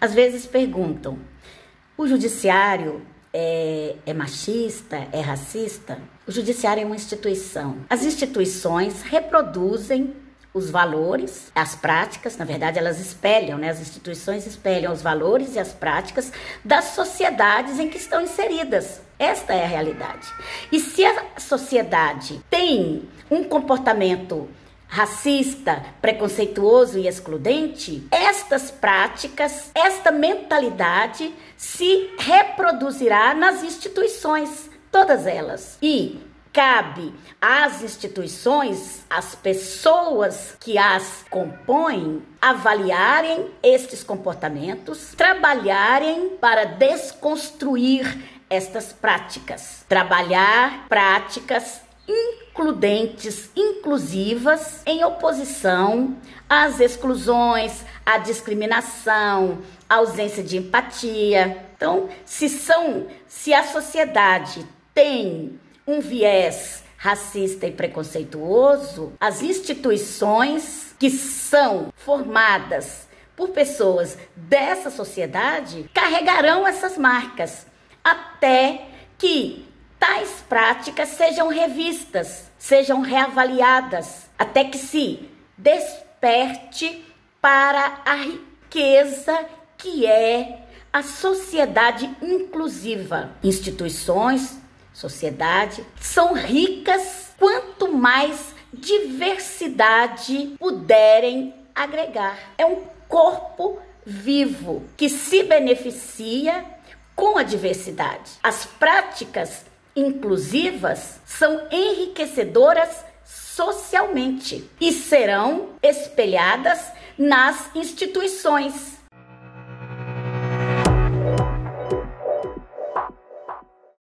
Às vezes perguntam: o judiciário é, é, machista, é racista? O judiciário é uma instituição. As instituições reproduzem os valores, as práticas, na verdade, elas espelham, né? As instituições espelham os valores e as práticas das sociedades em que estão inseridas. Esta é a realidade. E se a sociedade tem um comportamento racista, preconceituoso e excludente, estas práticas, esta mentalidade se reproduzirá nas instituições, todas elas. E cabe às instituições, às pessoas que as compõem, avaliarem estes comportamentos, trabalharem para desconstruir estas práticas, trabalhar práticas includentes, inclusivas, em oposição às exclusões, à discriminação, à ausência de empatia. Então, se são, se a sociedade tem um viés racista e preconceituoso, as instituições que são formadas por pessoas dessa sociedade carregarão essas marcas até que tais práticas sejam revistas, sejam reavaliadas, até que se desperte para a riqueza que é a sociedade inclusiva. Instituições, sociedade são ricas quanto mais diversidade puderem agregar. É um corpo vivo que se beneficia com a diversidade. As práticas inclusivas são enriquecedoras socialmente e serão espelhadas nas instituições